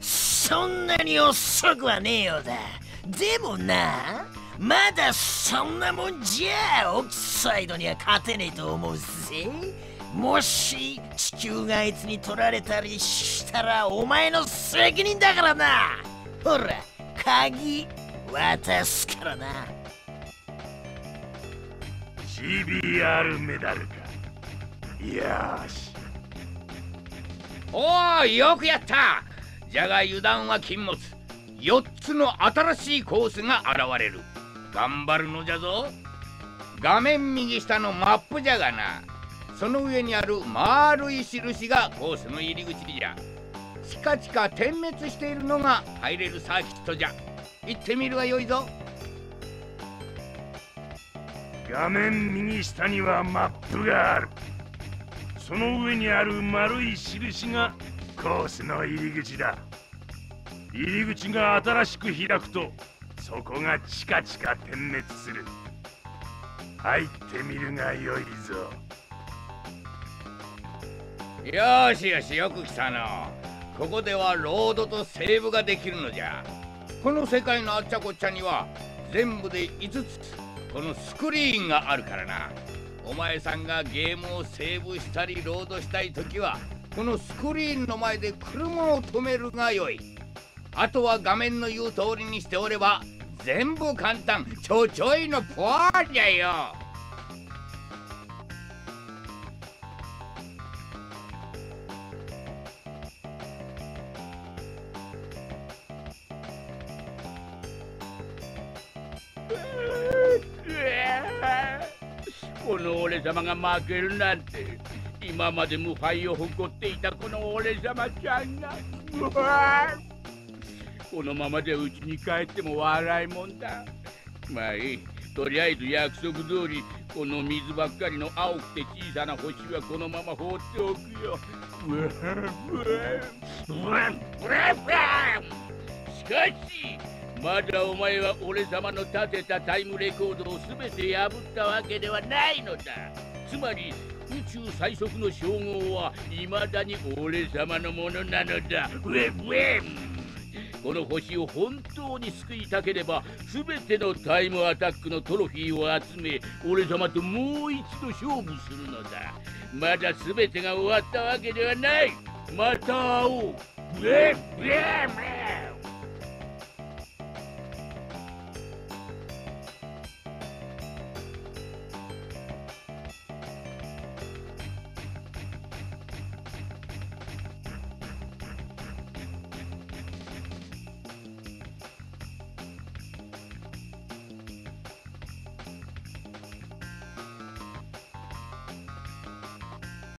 そんなに遅くはねえようだ。でもなまだそんなもんじゃオキサイドには勝てねえと思うぜ。もし地球があいつに取られたりしたらお前の責任だからな。ほら鍵渡すからな。CBR メダルか。よし。おおよくやった。じゃが油断は禁物。4つの新しいコースが現れる。頑張るのじゃぞ。画面右下のマップじゃがなその上にある丸い印がコースの入り口じゃ。チカチカ点滅しているのが入れるサーキットじゃ。行ってみるがよいぞ。画面右下にはマップがある。その上にある丸い印がコースの入り口だ。入り口が新しく開くとそこがチカチカ点滅する。入ってみるがよいぞ。よしよしよく来たの。ここではロードとセーブができるのじゃ。この世界のあっちゃこっちゃには全部で5つこのスクリーンがあるからな。お前さんがゲームをセーブしたりロードしたい時はこのスクリーンの前で車を止めるがよい。あとは画面の言う通りにしておれば全部簡単。ちょちょいのポワーじゃよ。この俺様が負けるなんて今まで無敗を誇っていたこの俺様ちゃんがこのままでうちに帰っても笑いもんだ。まあいい。とりあえず約束通りこの水ばっかりの青くて小さな星はこのまま放っておくよ。しかしまだお前は俺様の立てたタイムレコードを全て破ったわけではないのだ。つまり宇宙最速の称号は未だに俺様のものなのだ。ウェブウェンこの星を本当に救いたければ全てのタイムアタックのトロフィーを集め俺様ともう一度勝負するのだ。まだ全てが終わったわけではない。また会おう。ウェウェン